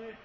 Yeah!